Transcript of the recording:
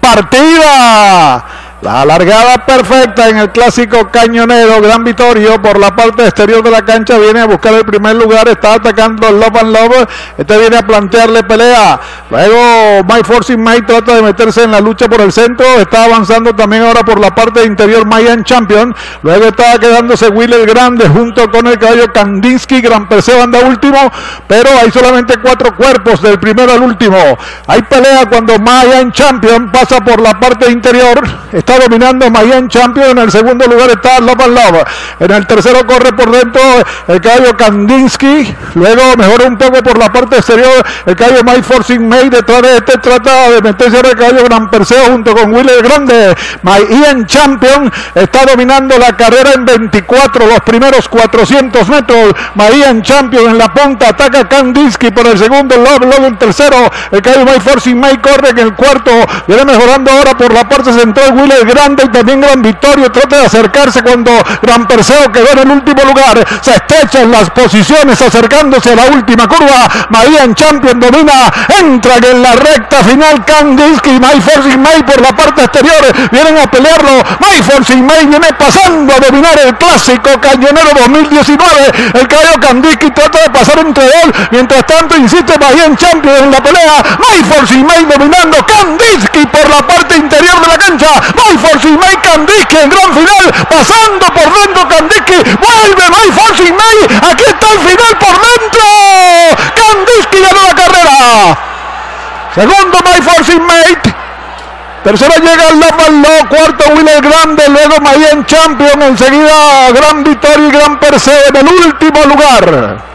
Partida la largada perfecta en el clásico cañonero, gran Vitorio por la parte exterior de la cancha, viene a buscar el primer lugar, está atacando Love and Love, este viene a plantearle pelea, luego My Forcing Mike trata de meterse en la lucha por el centro, está avanzando también ahora por la parte interior Mayan Champion, luego está quedándose Will el Grande junto con el caballo Kandinsky, Gran Perseo anda último, pero hay solamente cuatro cuerpos del primero al último, hay pelea cuando Mayan Champion pasa por la parte interior, dominando Mayan Champion. En el segundo lugar está and Love. En el tercero corre por dentro el caballo Kandinsky. Luego mejora un poco por la parte exterior el caballo My Forcing May. Detrás de este trata de meterse el caballo Gran Perseo junto con Will Grande. Ian Champion está dominando la carrera en 24, los primeros 400 metros. Ian Champion en la punta ataca Kandinsky por el segundo. Love, Love en tercero. El caballo My Forcing May corre en el cuarto. Viene mejorando ahora por la parte central Grande y también Gran Victorio trata de acercarse cuando Gran Perseo quedó en el último lugar. Se estrecha en las posiciones acercándose a la última curva. María en Champion domina. Entra en la recta final Kandinsky May Forcing May por la parte exterior. Vienen a pelearlo. May Forcing May viene pasando a dominar el clásico cañonero 2019. El caballo Kandinsky trata de pasar entre él. Mientras tanto insiste María en Champion en la pelea. May Forcing May dominando. Kandinsky por la parte interior de la cancha. May Forcing May Kandinsky en gran final, pasando por dentro Kandinsky, vuelve May Forcing May, aquí está el final por dentro, Kandinsky ganó la carrera, segundo May Forcing Mate, Tercero llega Love cuarto Willer Grande, luego Mayen Champion, enseguida Gran Victoria y Gran Perseo en el último lugar.